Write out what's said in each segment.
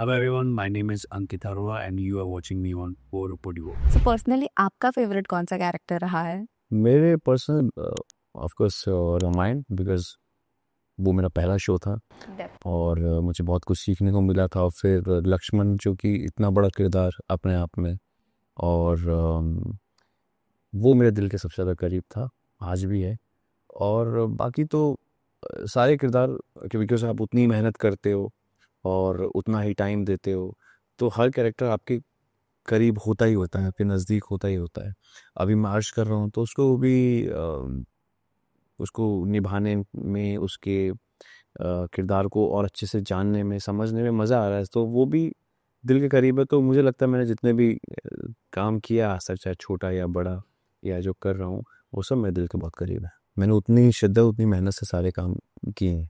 Hello everyone, my name is Ankit Arora and you are watching me on Poro Podivo. So personally आपका favourite कौन सा character रहा है? मेरे personal of course Ramayan because वो मेरा पहला शो था। और uh, मुझे बहुत कुछ सीखने को मिला था। और फिर uh, लक्ष्मण जो कि इतना बड़ा किरदार अपने आप में और um, वो मेरे दिल के सबसे ज़्यादा करीब था। आज भी है। और बाकी तो uh, सारे किरदार बिकॉज़ आप उतनी मेहनत करते हो और उतना ही टाइम देते हो तो हर कैरेक्टर आपके करीब होता ही होता है, आपके नज़दीक होता ही होता है। अभी मैं अर्श कर रहा हूँ तो उसको भी उसको निभाने में, उसके किरदार को और अच्छे से जानने में, समझने में मज़ा आ रहा है तो वो भी दिल के करीब है तो मुझे लगता है मैंने जितने भी काम किया आज तक चाहे छोटा या बड़ा, या जो कर रहा हूँ, वो सब मेरे दिल के बहुत करीब है। मैंने उतनी शिद्दत, उतनी मेहनत से सारे काम किए हैं।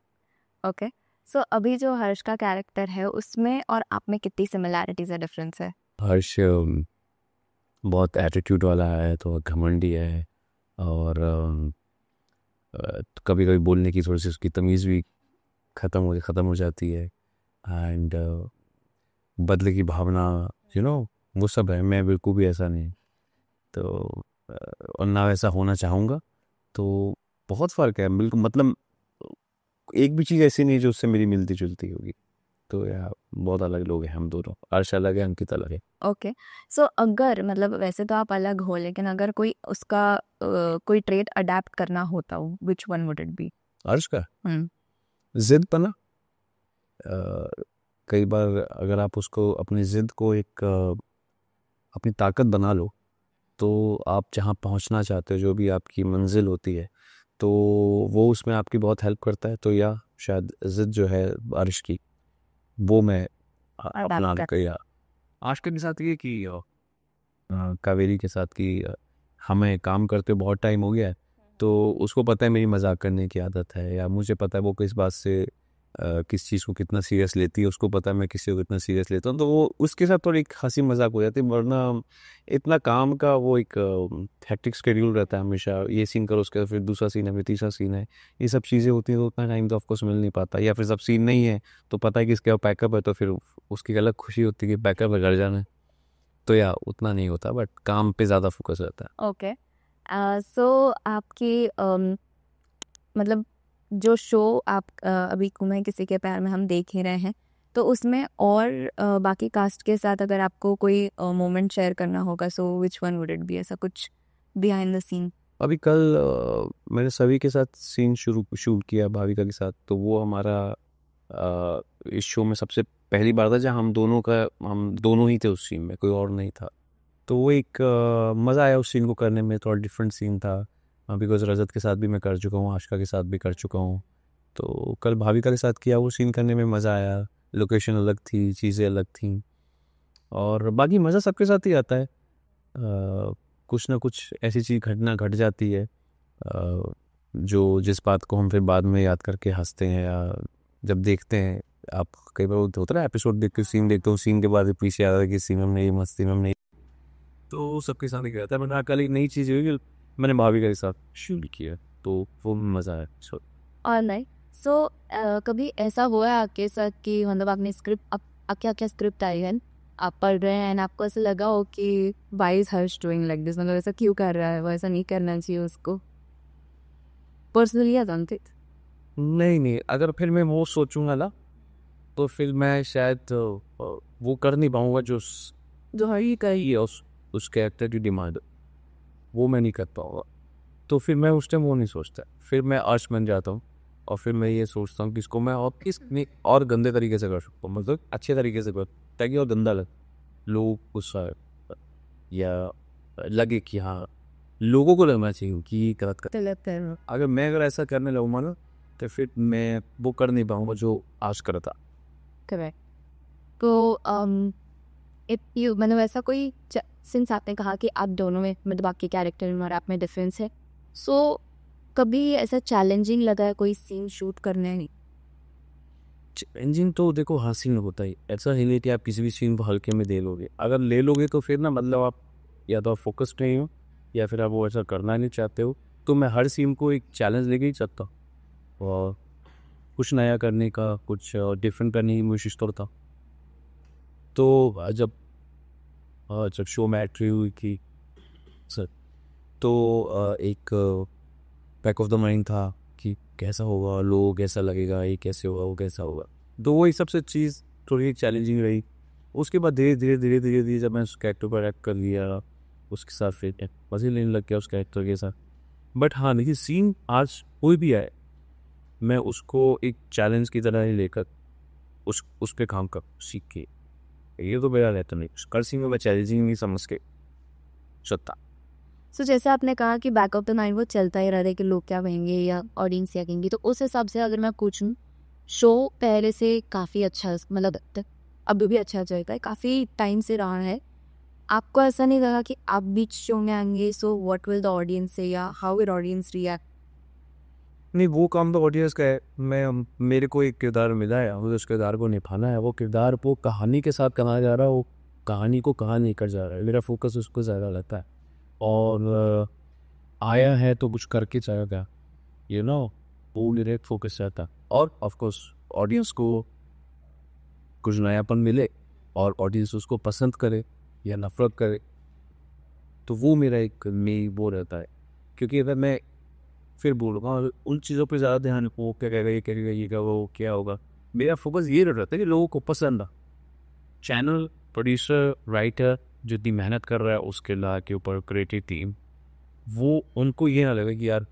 ओके सो अभी जो हर्ष का कैरेक्टर है, उसमें और आप में कितनी सिमिलैरिटीज है डिफरेंस है? हर्ष बहुत एटीट्यूड वाला है तो घमंडी है और कभी कभी बोलने की थोड़ी सी उसकी तमीज़ भी ख़त्म हो ख़त्म हो जाती है एंड बदले की भावना यू नो वो सब है। मैं बिल्कुल भी ऐसा नहीं। तो और ना वैसा होना चाहूँगा तो बहुत फ़र्क है। बिल्कुल मतलब एक भी चीज़ ऐसी नहीं जो उससे मेरी मिलती जुलती होगी। तो यार बहुत अलग लोग हैं हम दोनों। अर्श अलग है अंकित अलग है। ओके। सो अगर मतलब वैसे तो आप अलग हो लेकिन अगर कोई उसका कोई ट्रेट अडेप्ट करना होता हो which one would it be Arsh का? हम्म। जिद पना कई बार अगर आप उसको अपनी जिद को एक अपनी ताकत बना लो तो आप जहाँ पहुँचना चाहते हो जो भी आपकी मंजिल होती है तो वो उसमें आपकी बहुत हेल्प करता है तो या शायद जिद जो है बारिश की वो मैं अपना या आशका के साथ ये कि कावेरी के साथ की हमें काम करते बहुत टाइम हो गया है तो उसको पता है मेरी मज़ाक करने की आदत है या मुझे पता है वो किस बात से किस चीज़ को कितना सीरियस लेती है, उसको पता है मैं किसी को कितना सीरियस लेता हूँ तो वो उसके साथ थोड़ी एक हँसी मज़ाक हो जाती है, वरना इतना काम का वो एक हैक्टिक शेड्यूल रहता है हमेशा, ये सीन करो, उसके फिर दूसरा सीन है, फिर तीसरा सीन है, ये सब चीज़ें होती हैं तो उतना टाइम तो ऑफकोर्स मिल नहीं पाता, या फिर सब सीन नहीं है तो पता है कि इसके पैकअप है तो फिर उसकी अलग खुशी होती है कि पैकअप है घर जाना तो या उतना नहीं होता बट काम पे ज़्यादा फोकस रहता है। ओके सो आपकी मतलब जो शो आप अभी कुएँ किसी के पैर में हम देख ही रहे हैं तो उसमें और बाकी कास्ट के साथ अगर आपको कोई मोमेंट शेयर करना होगा so which one would it be ऐसा कुछ बिहाइंड द सीन अभी कल मैंने सभी के साथ सीन शुरू शूट किया भाविका के साथ तो वो हमारा अ, इस शो में सबसे पहली बार था जहाँ हम दोनों का हम दोनों ही थे उस सीन में कोई और नहीं था। तो वो एक मज़ा आया उस सीन को करने में थोड़ा डिफरेंट सीन था। बिकॉज़ रजत के साथ भी मैं कर चुका हूँ आशिका के साथ भी कर चुका हूँ। तो कल भाविका के साथ किया वो सीन करने में मज़ा आया। लोकेशन अलग थी चीज़ें अलग थी। और बाकी मज़ा सबके साथ ही आता है। अ, कुछ ना कुछ ऐसी चीज़ घटना घट जाती है। अ, जो जिस बात को हम फिर बाद में याद करके हँसते हैं या जब देखते हैं आप कई बार होता है एपिसोड देख के सीन देखते हो सीन के बाद पीछे आता है कि सीन में हमने ये मस्ती में हमने तो सबके साथ ही रहता है मैंने कल एक नई चीज़ हुई मैंने भाभी के साथ शूट किया तो वो मज़ा सो और नहीं सो कभी ऐसा हुआ है आपके साथ कि मतलब आपने स्क्रिप्ट आप क्या क्या स्क्रिप्ट आई है? आप पढ़ रहे हैं आपको ऐसा लगा हो कि why is Harsh doing like this मतलब ऐसा क्यों कर रहा है? वो ऐसा नहीं करना चाहिए उसको। पर्सनली या समथिंग नहीं नहीं अगर फिर मैं वो सोचूँगा ना तो फिर मैं शायद वो कर नहीं पाऊँगा जो जो है ही कही है उस उस कैरेक्टर की डिमांड वो मैं नहीं कर पाऊँगा। तो फिर मैं उस टाइम वो नहीं सोचता। फिर मैं अर्श बन जाता हूँ और फिर मैं ये सोचता हूँ कि इसको मैं और किस नहीं और गंदे तरीके से कर सकता हूँ। मतलब अच्छे तरीके से कर ताकि और गंदा लगे लोग गुस्सा या लगे कि हाँ लोगों को लगना चाहिए कि गलत कर अगर मैं अगर ऐसा करने लगूँगा ना तो फिर मैं वो कर नहीं पाऊँगा जो आज करता। करेक्ट तो um, यू मतलब ऐसा कोई सिंस आपने कहा कि आप दोनों में मतलब आपके कैरेक्टर में और आप में डिफरेंस है सो so, कभी ऐसा चैलेंजिंग लगा है कोई सीन शूट करने नहीं चैलेंजिंग तो देखो हर सीन होता ही ऐसा ही नहीं कि आप किसी भी सीन को हल्के में ले लोगे। अगर ले लोगे तो फिर ना मतलब आप या तो आप फोकस नहीं हो या फिर आप वो ऐसा करना नहीं चाहते हो। तो मैं हर सीन को एक चैलेंज लेके ही चलता हूँ। और कुछ नया करने का कुछ डिफरेंट करने की कोशिश करता तो जब जब शो में एंट्री हुई थी सर तो एक बैक ऑफ़ द माइंड था कि कैसा होगा, लोग कैसा लगेगा, ये कैसे होगा, वो कैसा होगा। तो वही सबसे चीज़ थोड़ी चैलेंजिंग रही। उसके बाद धीरे धीरे धीरे धीरे धीरे जब मैं उस कैरेक्टर पर एक्ट कर लिया, उसके साथ फिर मज़े लेने लग गया उस कैरेक्टर के साथ। बट हाँ देखिए सीन आज कोई भी आए, मैं उसको एक चैलेंज की तरह ही लेकर, उस उस पर काम कर, सीख के। ये तो मेरा रहता नहीं। कर सी में मैं चैलेंजिंग नहीं समझ के। सकता सो so, जैसे आपने कहा कि बैक ऑफ़ द माइंड वो चलता ही रहता है कि लोग क्या कहेंगे या ऑडियंस क्या कहेंगे तो उस हिसाब से अगर मैं पूछूँ शो पहले से काफ़ी अच्छा मतलब अभी भी अच्छा चल रहा है काफ़ी टाइम से रहा है। आपको ऐसा नहीं लगा कि आप बीच शो में आएँगे so what will the audience see या हाउ विल ऑडियंस रिएक्ट नहीं, वो काम तो ऑडियंस का है। मैं, मेरे को एक किरदार मिला है मुझे उस किरदार को निभाना है, वो किरदार वो कहानी के साथ कहा जा रहा है, वो कहानी को कहाँ लेकर जा रहा है। मेरा फोकस उसको ज़्यादा रहता है। और आया है तो कुछ करके जाएगा यू नो वो मेरा फोकस रहता और ऑफकोर्स ऑडियंस को कुछ नयापन मिले, और ऑडियंस उसको पसंद करे, या नफ़रत करे तो वो मेरा एक मे वो रहता है। क्योंकि अगर मैं फिर बोलूँगा, और उन चीज़ों पर ज़्यादा ध्यान वो क्या कहेगा ये कहेगा ये क्या वो क्या होगा? मेरा फोकस ये रहता है कि लोगों को पसंद आ। चैनल, प्रोड्यूसर, राइटर जितनी मेहनत कर रहा है, उसके ला के ऊपर क्रिएटिव टीम, वो, उनको ये ना लगे कि यार,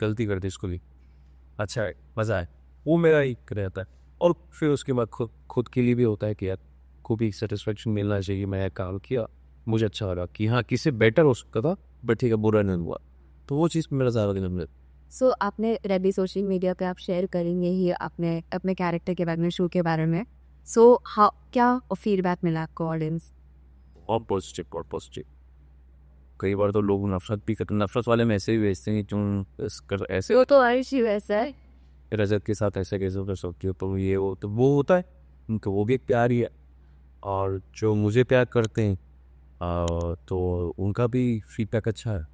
गलती कर दी इसको भी। अच्छा है मज़ा है वो मेरा एक रहता है। और फिर उसके बाद खुद खुद के लिए भी होता है कि यार, को भी सेटिस्फेक्शन मिलना चाहिए मैं काम किया, मुझे अच्छा लगा कि हाँ किसे बेटर हो सकता था बट ठीक है, बुरा नहीं हुआ। तो वो चीज़ मेरा ज़्यादा दिन में सो आपने रेबी सोशल मीडिया पे आप शेयर करेंगे ही अपने अपने कैरेक्टर के बारे में शो के बारे में। सो so, हाउ क्या फीडबैक मिला आपको ऑडियंस बहुत पॉजिटिव बहुत पॉजिटिव कई बार तो लोग नफरत भी करते नफरत वाले में ऐसे ही भेजते हैं क्यों ऐसे वो तो अर्श ही वैसा है। रजत के साथ ऐसे कैसे कर सकती हो तो ये वो तो वो होता है। उनका वो भी एक प्यार ही है। और जो मुझे प्यार करते हैं तो उनका भी फीडबैक अच्छा है।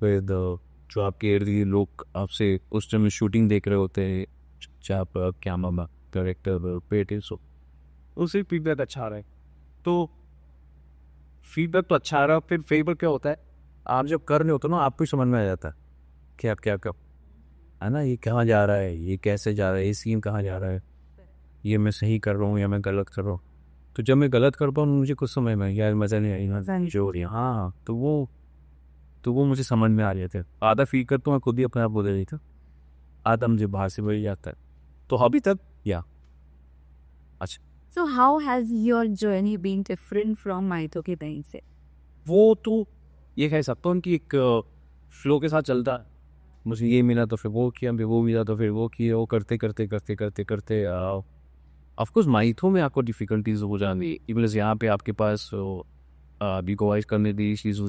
फिर जो आपके इर्द गिर्द लोग आपसे उस टाइम शूटिंग देख रहे होते हैं चाहे आप क्या मामा डायरेक्टर पेट सो उसे फीडबैक अच्छा आ रहा है। तो फीडबैक तो अच्छा आ रहा है फिर फेवर क्या होता है? आप जब कर रहे होते ना आपको ही समझ में आ जाता है कि आप क्या कब है ना? ये कहाँ जा रहा है? ये कैसे जा रहा है? ये सीन कहाँ जा रहा है? ये मैं सही कर रहा हूँ या मैं गलत कर रहा हूँ? तो जब मैं गलत कर पाऊँ मुझे कुछ समय में यार मज़ा नहीं आई जो हो रही हाँ तो वो तो वो मुझे समझ में आ रहे थे। आधा फील कर तो मैं खुद ही अपने आप बोल रही था। आधा मुझे बाहर से बढ़ जाता है। तो अभी तक या। अच्छा। So how has your journey been different from mytho के टाइम से? वो तो ये कह सकता हूँ कि एक फ्लो के साथ चलता है। मुझे ये मिला तो फिर वो किया फिर वो मिला तो फिर वो किया वो करते करते करते करते करते ऑफकोर्स माइथो में आपको डिफ़िकल्टीज हो जाती इवन यहाँ पे आपके पास अभी गोवाइज करने दी चीज़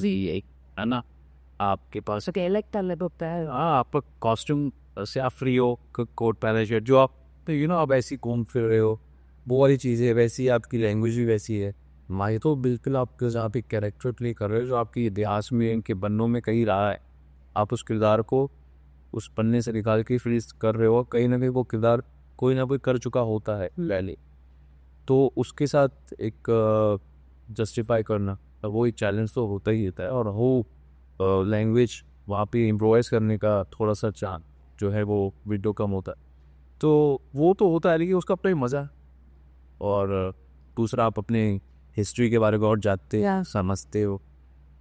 है ना? आपके पास। अलग होता है हाँ आपका कॉस्ट्यूम से आप फ्री हो कोट पहना शर्ट जो आप तो यू नो आप ऐसी घूम फिर रहे हो। वो वाली चीज़ें वैसी आपकी लैंग्वेज भी वैसी है। माई तो बिल्कुल आप जहाँ पे कैरेक्टर प्ले कर रहे हो जो आपके इतिहास में इनके बन्नों में कहीं रहा है। आप उस किरदार को उस पन्ने से निकाल के फिर कर रहे हो कहीं ना कहीं वो किरदार कोई ना कोई कर चुका होता है पहले। तो उसके साथ एक जस्टिफाई करना वो एक चैलेंज तो होता ही रहता है और वो लैंग्वेज वहाँ पे इम्प्रोवाइज करने का थोड़ा सा चाँद जो है वो विडो कम होता है। तो वो तो होता है लेकिन उसका अपना ही मज़ा और दूसरा आप अपने हिस्ट्री के बारे में और जानते हो समझते हो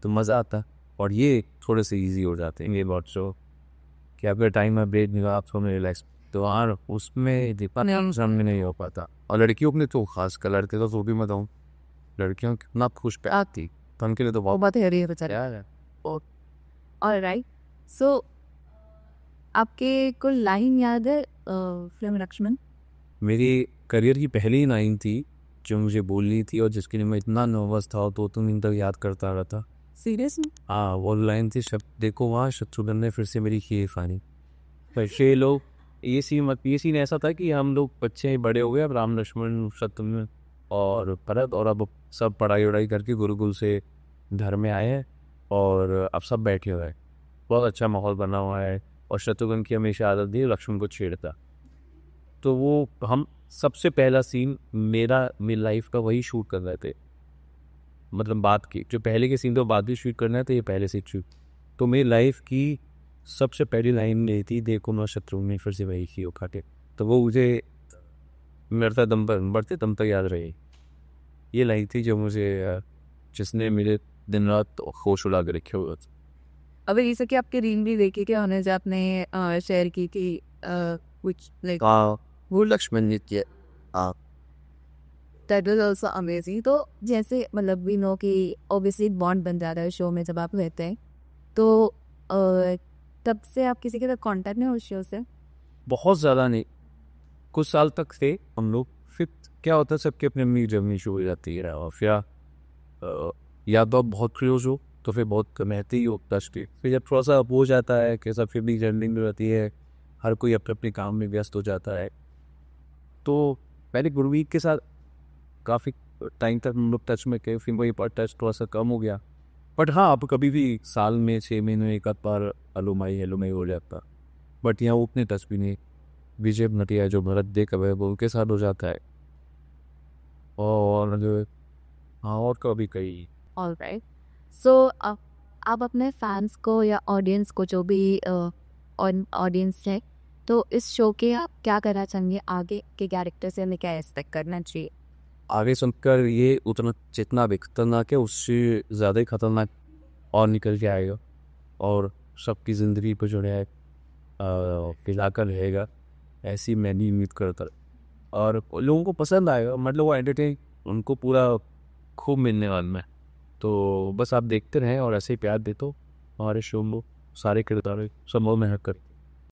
तो मज़ा आता और ये थोड़े से इजी हो जाते हैं ये बहुत शो कि आपका टाइम है ब्रेक निकाल आप थोड़ा रिलैक्स तो यार उसमें दीपा सामने नहीं हो पाता। और लड़कियों ने तो खास कर लड़के तो, भी मैं बताऊँ लड़कियों कितना खुश पे आती तो उनके लिए तो बहुत बात है। बेचारे और राइट सो आपके को लाइन याद है फ़िल्म लक्ष्मण? मेरी करियर की पहली लाइन थी जो मुझे बोलनी थी और जिसके लिए मैं इतना नर्वस था तो तुम इन तक याद करता रहा था। सीरियसली हाँ वो लाइन थी शब देखो वहाँ शत्रुघ्न ने फिर से मेरी खीर फानी पैसे लोग ये सीन मत ये सीन ऐसा था कि हम लोग बच्चे बड़े हो गए अब राम लक्ष्मण शत्रुघ्न और भरत और अब सब पढ़ाई वढ़ाई करके गुरुकुल से घर में आए हैं। और अब सब बैठे हुए हैं। बहुत अच्छा माहौल बना हुआ है और शत्रुघ्न की हमेशा आदत थी लक्ष्मण को छेड़ता। तो वो हम सबसे पहला सीन मेरा, मेरी लाइफ का वही शूट कर रहे थे। मतलब बात की, जो पहले के सीन तो बाद भी शूट करना है तो ये पहले से शूट तो मेरी लाइफ की सबसे पहली लाइन यही थी, देखो ना शत्रु ने फिर से वही की उठा के। तो वो मुझे मरता दम पर, बढ़ते, दम तक याद रही। ये लाइन थी जो मुझे जिसने मेरे दिन रात खुश उड़ा के रखे हुए थे। अभी जैसे कि आपकी रील भी देखी क्या होने से आपने शेयर की थी कुछ लाइक हाँ वो लक्ष्मण नृत्य हाँ दैट वाज आल्सो अमेजिंग तो जैसे मतलब वी नो कि ऑब्वियसली बॉन्ड बन जाता है शो में जब आप रहते हैं तो तब से आप किसी के साथ कांटेक्ट में उस शो से? बहुत ज़्यादा नहीं। कुछ साल तक थे हम लोग। फिर क्या होता है सबके अपनी अपनी जर्नी शुरू हो जाती है और फिर या तो आप बहुत क्लोज हो तो फिर बहुत महती ही हो टच की। फिर जब थोड़ा सा हो जाता है, कि सब फिर भी जर्नी में रहती है, हर कोई अपने अपने काम में व्यस्त हो जाता है तो पहले गुरवीक के साथ काफ़ी टाइम तक हम लोग टच में गए, फिर वही पर टच थोड़ा सा कम हो गया। बट हाँ अब कभी भी साल में छः महीने में एक आध बार अलुमाई हेलुमाई हो जाता। बट यहाँ उतने टच भी नहीं। विजय नटिया जो भरत दे कब है, वो उनके साथ हो जाता है। और जो हाँ और कभी कई ऑल राइट सो आप अपने फैंस को या ऑडियंस को जो भी ऑडियंस है तो इस शो के आप क्या करना चाहेंगे? आगे के कैरेक्टर से हमें क्या एक्सपेक्ट करना चाहिए? आगे सुनकर ये उतना जितना भी खतरनाक है, उससे ज़्यादा ही खतरनाक और निकल के आएगा और सबकी ज़िंदगी पर जो है पिलाकर रहेगा, ऐसी मैं नहीं उम्मीद करता। और लोगों को पसंद आएगा मतलब वो एंटरटेन उनको पूरा खूब मिलने वाला में तो बस आप देखते रहें और ऐसे ही प्यार दे तो हमारे शो में सारे किरदार संभव मेहनत करें